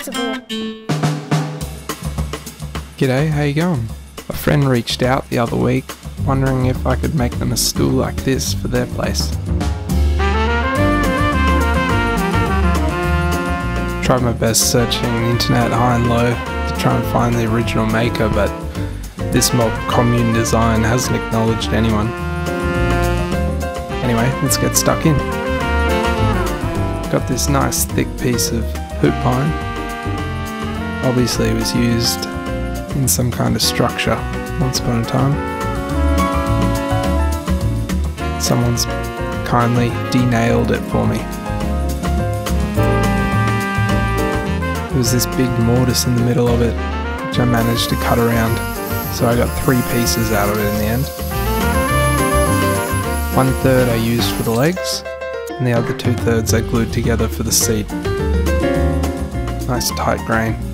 portable. G'day, how you going? A friend reached out the other week, wondering if I could make them a stool like this for their place. Tried my best searching the internet high and low to try and find the original maker, but this mob commune design hasn't acknowledged anyone. Anyway, let's get stuck in. Got this nice thick piece of hoop pine. Obviously it was used in some kind of structure once upon a time. Someone's kindly denailed it for me. There was this big mortise in the middle of it, which I managed to cut around, so I got three pieces out of it in the end. One third I used for the legs, and the other two thirds I glued together for the seat. Nice tight grain.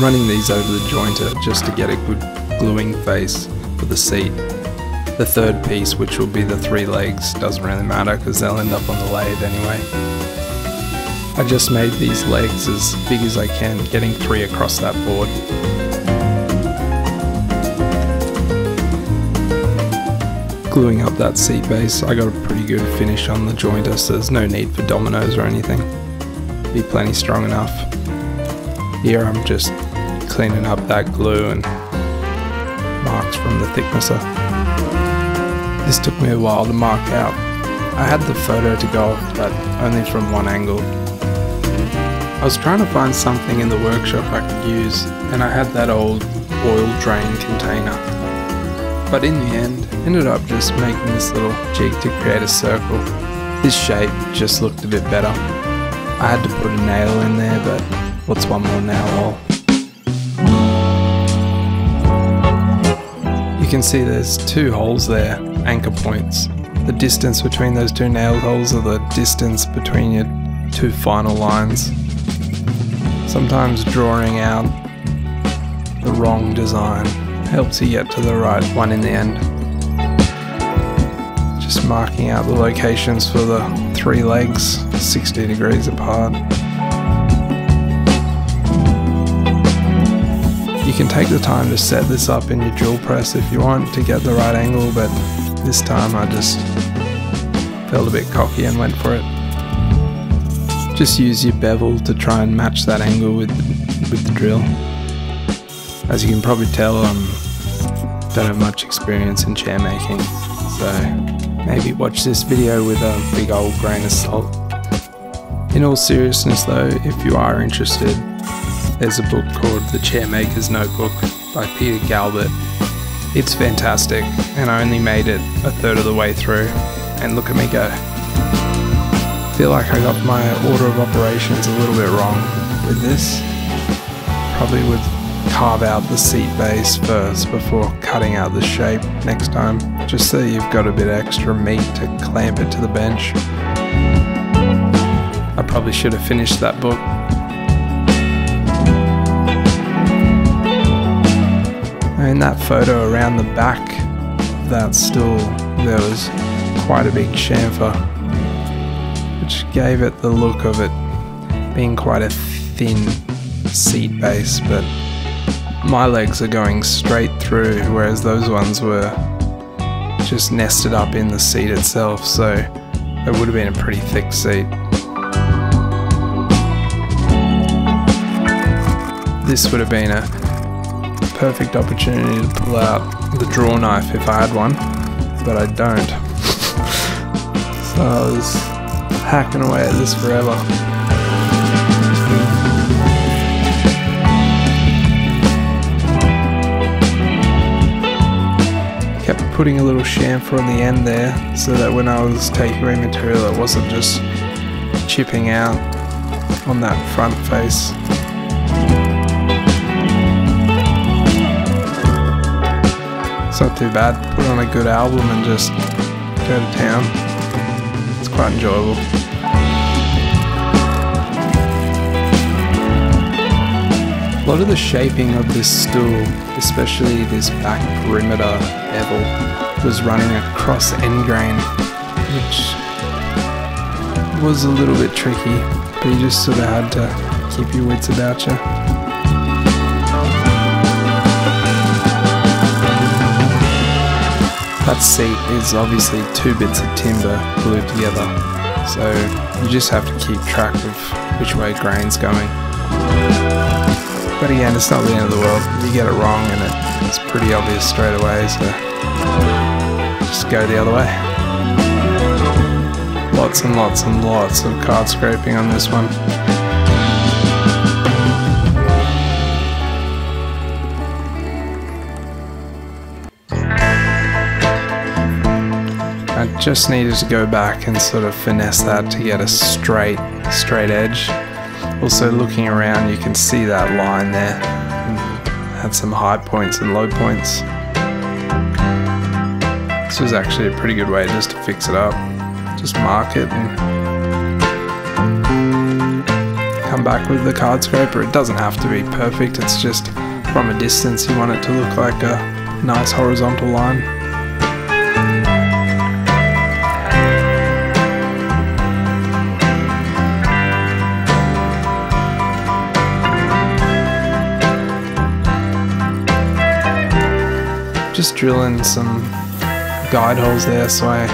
Running these over the jointer just to get a good gluing face for the seat. The third piece, which will be the three legs, doesn't really matter because they'll end up on the lathe anyway. I just made these legs as big as I can, getting three across that board. Gluing up that seat base, I got a pretty good finish on the jointer, so there's no need for dominoes or anything. Be plenty strong enough. Here I'm just cleaning up that glue and marks from the thicknesser. This took me a while to mark out. I had the photo to go off, but only from one angle. I was trying to find something in the workshop I could use, and I had that old oil drain container. But in the end, ended up just making this little jig to create a circle. This shape just looked a bit better. I had to put a nail in there, but what's one more nail hole? Can see there's two holes there, anchor points. The distance between those two nail holes are the distance between your two final lines. Sometimes drawing out the wrong design helps you get to the right one in the end. Just marking out the locations for the three legs 60 degrees apart. You can take the time to set this up in your drill press if you want to get the right angle, but this time I just felt a bit cocky and went for it. Just use your bevel to try and match that angle with the, with the drill. As you can probably tell, I don't have much experience in chair making, so maybe watch this video with a big old grain of salt. In all seriousness though, if you are interested, there's a book called The Chairmaker's Notebook by Peter Galbert. It's fantastic, and I only made it a third of the way through, and look at me go. feel like I got my order of operations a little bit wrong with this. Probably would carve out the seat base first before cutting out the shape next time, just so you've got a bit extra meat to clamp it to the bench. I probably should have finished that book. In that photo around the back of that stool, there was quite a big chamfer, which gave it the look of it being quite a thin seat base, but my legs are going straight through, whereas those ones were just nested up in the seat itself, so it would have been a pretty thick seat. This would have been a perfect opportunity to pull out the draw knife if I had one, but I don't. so I was hacking away at this forever. Kept putting a little chamfer on the end there so that when I was taking away material it wasn't just chipping out on that front face. Not too bad. Put on a good album and just go to town. It's quite enjoyable. A lot of the shaping of this stool, especially this back perimeter bevel, was running across end grain, which was a little bit tricky, but you just sort of had to keep your wits about you. That seat is obviously two bits of timber glued together, so you just have to keep track of which way grain's going. But again, it's not the end of the world. You get it wrong and it, it's pretty obvious straight away, so just go the other way. Lots and lots and lots of card scraping on this one. Just needed to go back and sort of finesse that to get a straight, straight edge. Also looking around you can see that line there. Had some high points and low points. This was actually a pretty good way just to fix it up. Just mark it and come back with the card scraper. It doesn't have to be perfect, it's just from a distance you want it to look like a nice horizontal line. Just drill in some guide holes there so I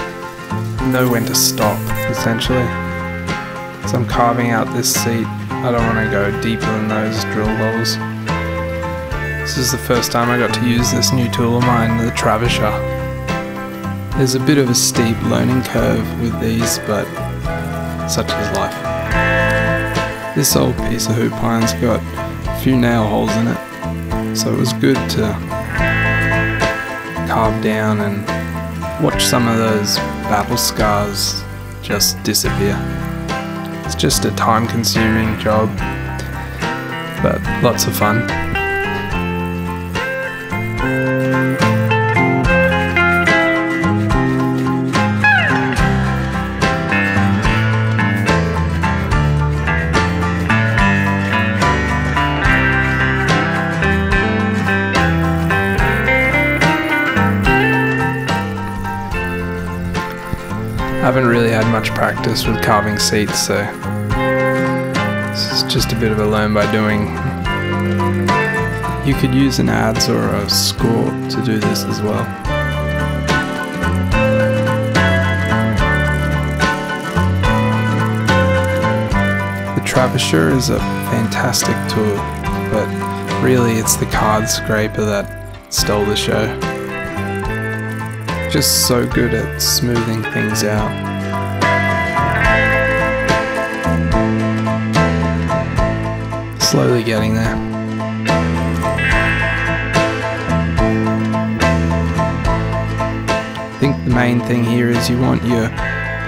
know when to stop, essentially. So I'm carving out this seat. I don't want to go deeper than those drill holes. This is the first time I got to use this new tool of mine, the Travisher. There's a bit of a steep learning curve with these, but such is life. This old piece of hoop pine's got a few nail holes in it, so it was good to carve down and watch some of those battle scars just disappear. It's just a time consuming job, but lots of fun. Haven't really had much practice with carving seats, so is just a bit of a learn by doing. You could use an adze or a scorp to do this as well. The Travisher is a fantastic tool, but really it's the card scraper that stole the show just so good at smoothing things out. Slowly getting there. I think the main thing here is you want your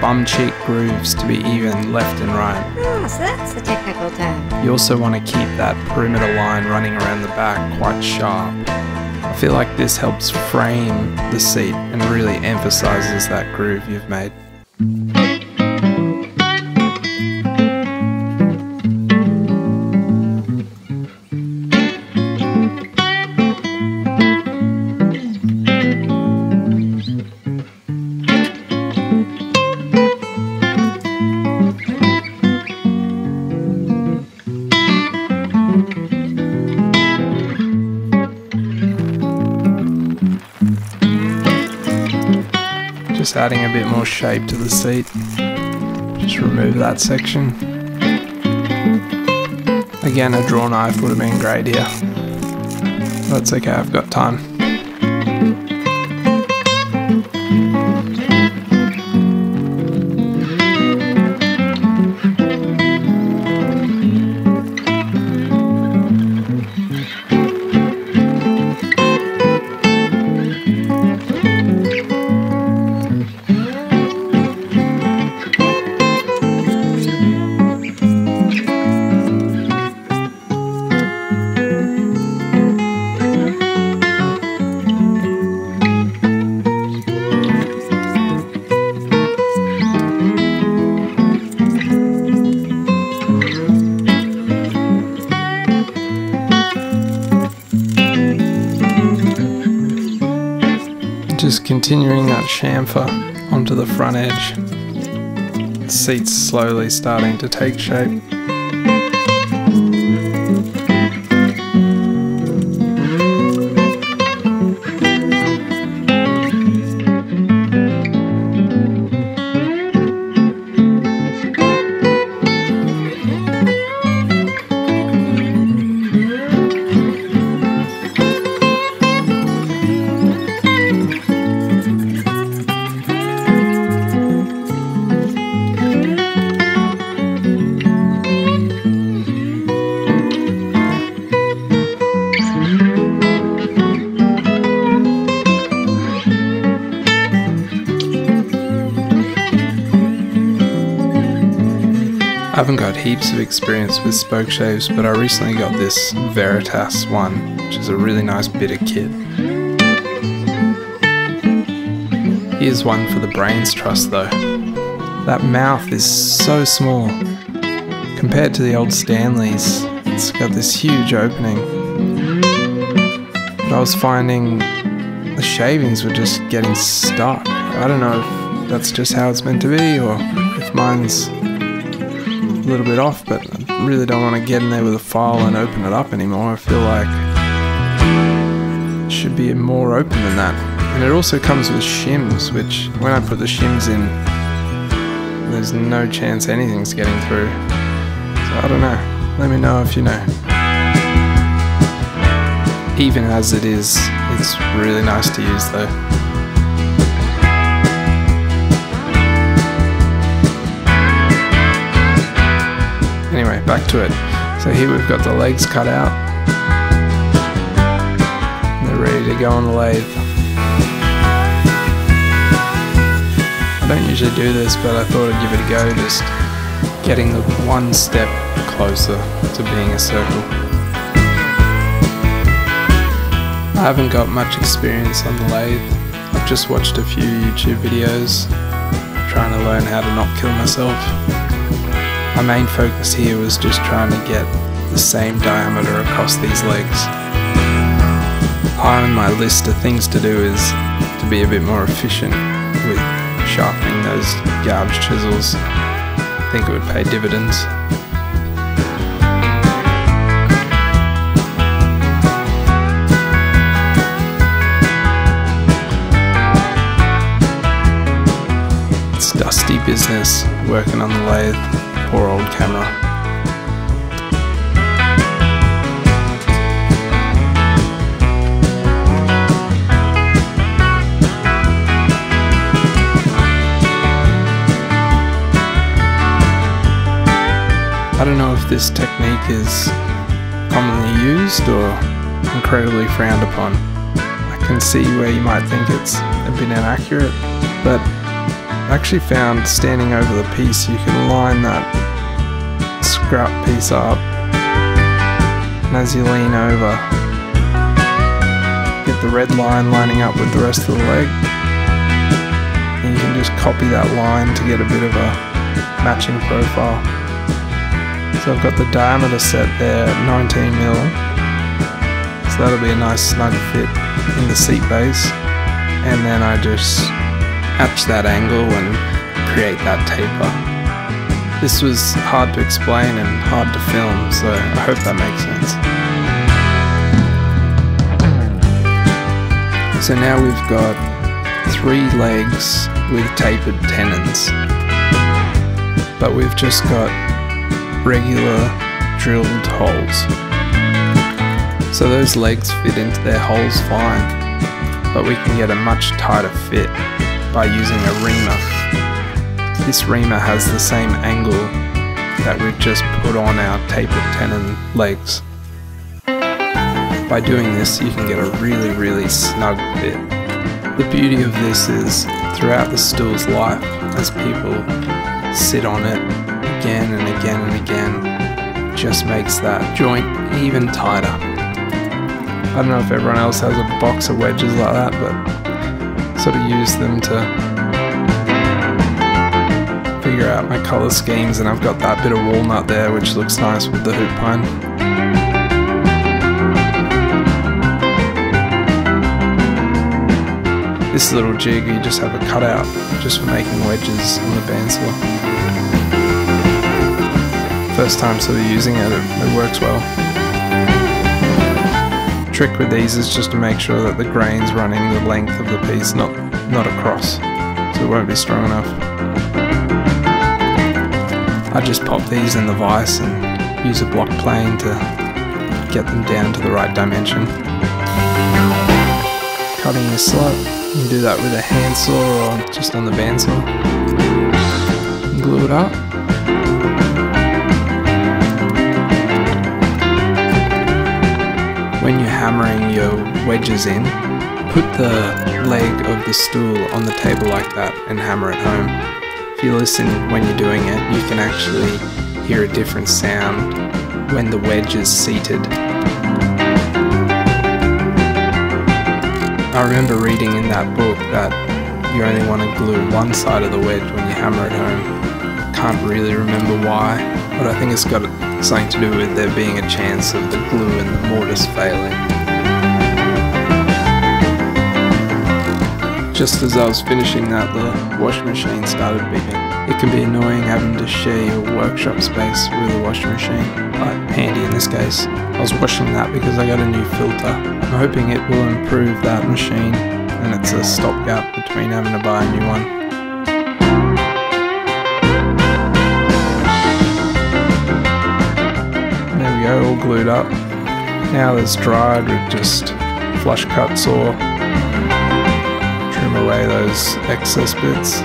bum cheek grooves to be even left and right. Oh, so that's the technical term. You also want to keep that perimeter line running around the back quite sharp I feel like this helps frame the seat and really emphasizes that groove you've made. Just adding a bit more shape to the seat. Just remove that section. Again, a draw knife would have been great here. That's okay, I've got time. Chamfer onto the front edge. seat's slowly starting to take shape. Heaps of experience with spoke shaves, but I recently got this Veritas one, which is a really nice bit of kit. Here's one for the Brains Trust though. That mouth is so small. Compared to the old Stanleys, it's got this huge opening. But I was finding the shavings were just getting stuck. I don't know if that's just how it's meant to be or if mine's little bit off, but I really don't want to get in there with a file and open it up anymore. I feel like it should be more open than that. And it also comes with shims, which when I put the shims in, there's no chance anything's getting through. So I don't know. Let me know if you know. Even as it is, it's really nice to use though. Back to it. So here we've got the legs cut out. And they're ready to go on the lathe. I don't usually do this, but I thought I'd give it a go, just getting one step closer to being a circle. I haven't got much experience on the lathe. I've just watched a few YouTube videos trying to learn how to not kill myself. My main focus here was just trying to get the same diameter across these legs. High on my list of things to do is to be a bit more efficient with sharpening those garbage chisels. I think it would pay dividends. It's dusty business working on the lathe. Poor old camera. I don't know if this technique is commonly used or incredibly frowned upon. I can see where you might think it's a bit inaccurate, but I actually found standing over the piece you can line that scrap piece up. And as you lean over get the red line lining up with the rest of the leg. And you can just copy that line to get a bit of a matching profile. So I've got the diameter set there at 19 mil. So that'll be a nice snug fit in the seat base. And then I just Hatch that angle and create that taper. This was hard to explain and hard to film, so I hope that makes sense. So now we've got three legs with tapered tenons, but we've just got regular drilled holes. So those legs fit into their holes fine, but we can get a much tighter fit by using a reamer. This reamer has the same angle that we've just put on our tapered tenon legs. By doing this you can get a really really snug fit. The beauty of this is throughout the stool's life as people sit on it again and again and again just makes that joint even tighter. I don't know if everyone else has a box of wedges like that but sort of use them to figure out my colour schemes and I've got that bit of walnut there which looks nice with the hoop pine. This little jig, you just have a cutout just for making wedges on the bandsaw. First time sort of using it, it, it works well. Trick with these is just to make sure that the grain's running the length of the piece, not, not across, so it won't be strong enough. I just pop these in the vise and use a block plane to get them down to the right dimension. Cutting the slot, you can do that with a handsaw or just on the bandsaw. Glue it up. When you're hammering your wedges in, put the leg of the stool on the table like that and hammer it home. If you listen when you're doing it, you can actually hear a different sound when the wedge is seated I remember reading in that book that you only want to glue one side of the wedge when you hammer it home. Can't really remember why, but I think it's got something to do with there being a chance of the glue and the mortise failing. Just as I was finishing that, the washing machine started beeping. It can be annoying having to share your workshop space with a washing machine, but handy in this case. I was washing that because I got a new filter I'm hoping it will improve that machine and it's a stopgap between having to buy a new one. Go, all glued up. Now that's dried with just flush cut saw. Trim away those excess bits.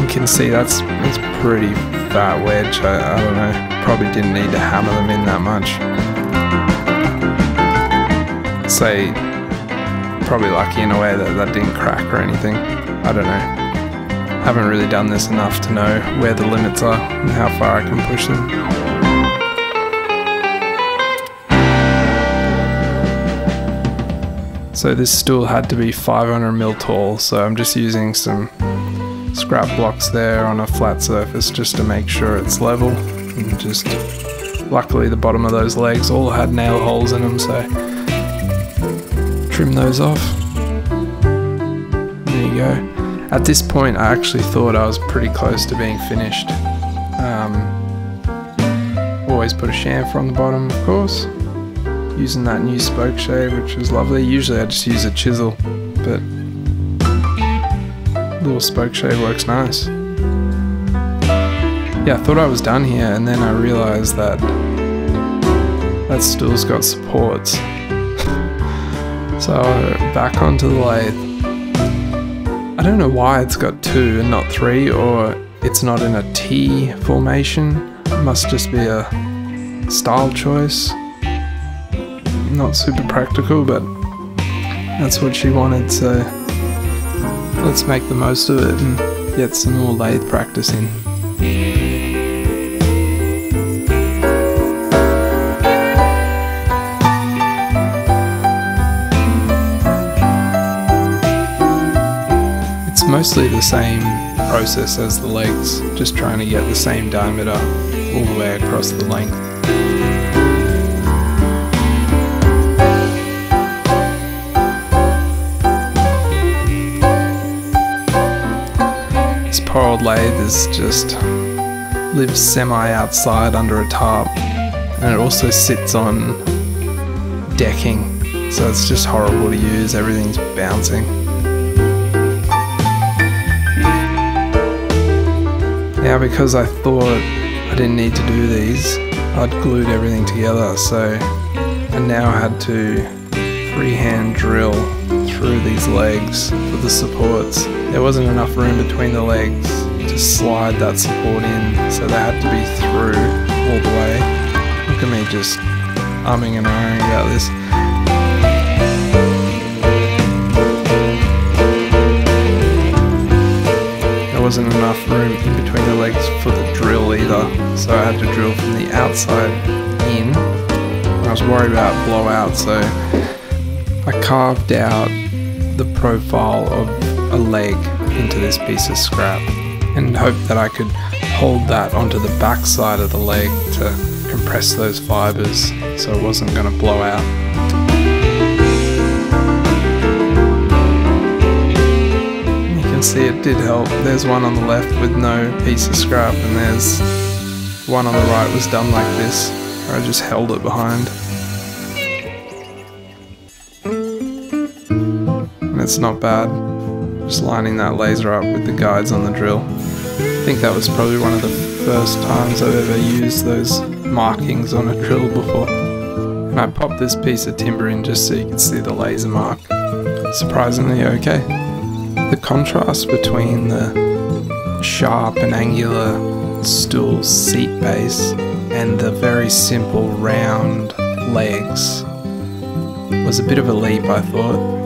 You can see that's, that's pretty fat wedge. I, I don't know. Probably didn't need to hammer them in that much. Say, probably lucky in a way that that didn't crack or anything. I don't know. Haven't really done this enough to know where the limits are and how far I can push them. So this stool had to be 500 mil tall, so I'm just using some scrap blocks there on a flat surface just to make sure it's level. And just luckily the bottom of those legs all had nail holes in them so trim those off. There you go at this point I actually thought I was pretty close to being finished um, always put a chamfer on the bottom of course using that new spoke spokeshave which was lovely usually I just use a chisel but little spoke spokeshave works nice. Yeah, I thought I was done here and then I realized that that stool's got supports. so back onto the lathe. I don't know why it's got two and not three or it's not in a T formation. It must just be a style choice. Not super practical, but that's what she wanted, so let's make the most of it and get some more lathe practice in. Mostly the same process as the legs, just trying to get the same diameter all the way across the length. This poor old lathe is just lives semi outside under a tarp and it also sits on decking so it's just horrible to use everything's bouncing now because I thought I didn't need to do these I'd glued everything together so I now had to freehand drill through these legs for the supports. There wasn't enough room between the legs to slide that support in, so they had to be through all the way. Look at me just umming and ahhing about this. There wasn't enough room had to drill from the outside in. I was worried about blowout, so I carved out the profile of a leg into this piece of scrap and hoped that I could hold that onto the back side of the leg to compress those fibers so it wasn't going to blow out. You can see it did help. There's one on the left with no piece of scrap and there's one on the right was done like this where I just held it behind. And it's not bad. Just lining that laser up with the guides on the drill. I think that was probably one of the first times I've ever used those markings on a drill before. And I popped this piece of timber in just so you can see the laser mark. Surprisingly okay. The contrast between the sharp and angular stool seat base and the very simple round legs was a bit of a leap I thought.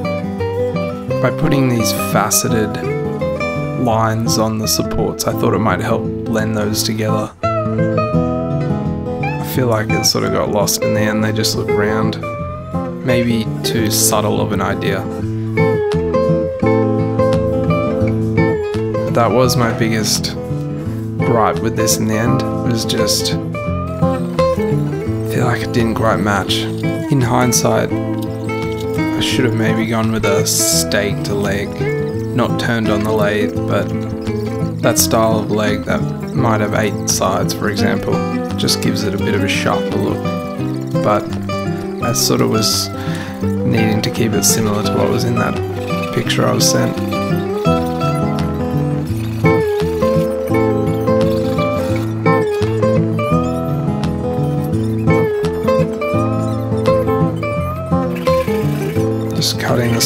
By putting these faceted lines on the supports, I thought it might help blend those together. I feel like it sort of got lost in the end, they just look round. Maybe too subtle of an idea. That was my biggest gripe with this in the end, was just I feel like it didn't quite match. In hindsight, I should have maybe gone with a staked leg, not turned on the lathe, but that style of leg that might have eight sides, for example, just gives it a bit of a sharper look. But I sort of was needing to keep it similar to what was in that picture I was sent.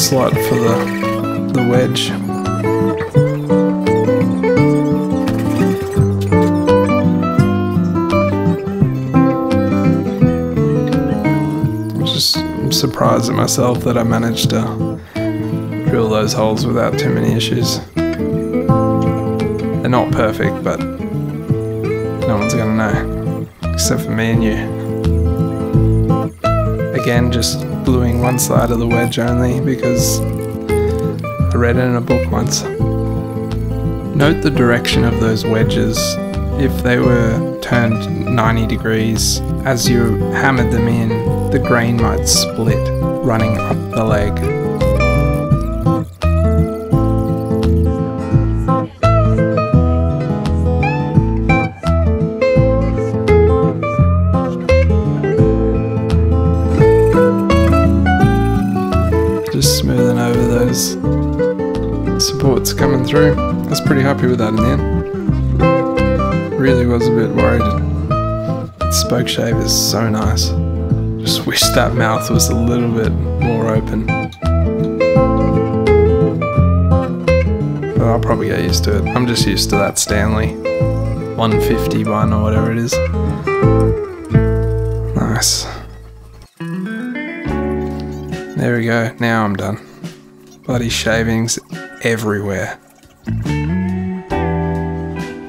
Slot for the, the wedge. Just surprised at myself that I managed to drill those holes without too many issues. They're not perfect, but no one's gonna know, except for me and you. Again, just gluing one side of the wedge only because I read it in a book once. Note the direction of those wedges. If they were turned 90 degrees, as you hammered them in, the grain might split running up the leg. Through. I was pretty happy with that in the end. Really was a bit worried. Spoke shave is so nice. Just wish that mouth was a little bit more open. But I'll probably get used to it. I'm just used to that Stanley 151 or whatever it is. Nice. There we go. Now I'm done. Bloody shavings everywhere.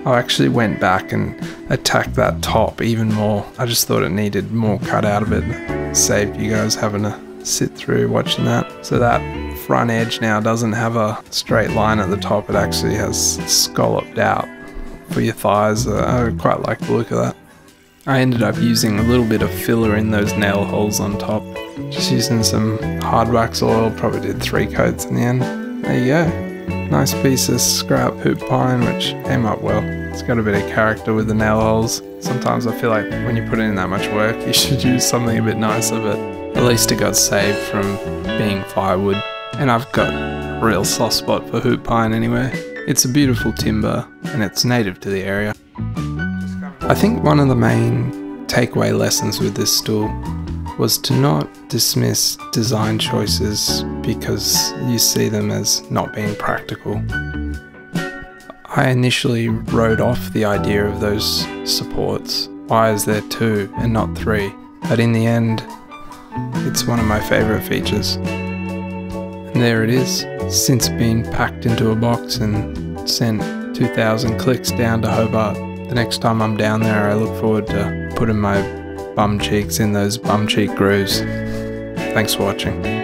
I actually went back and attacked that top even more. I just thought it needed more cut out of it. Saved you guys having to sit through watching that. So that front edge now doesn't have a straight line at the top. It actually has scalloped out for your thighs. Uh, I quite like the look of that. I ended up using a little bit of filler in those nail holes on top. Just using some hard wax oil, probably did three coats in the end. There you go. Nice piece of scrap hoop pine which came up well. It's got a bit of character with the nail holes. Sometimes I feel like when you put in that much work you should use something a bit nicer but at least it got saved from being firewood. And I've got a real soft spot for hoop pine anyway. It's a beautiful timber and it's native to the area. I think one of the main takeaway lessons with this stool was to not dismiss design choices because you see them as not being practical. I initially wrote off the idea of those supports. Why is there two and not three? But in the end, it's one of my favourite features. And there it is, since being packed into a box and sent 2,000 clicks down to Hobart. The next time I'm down there, I look forward to putting my bum cheeks in those bum cheek grooves. Thanks for watching.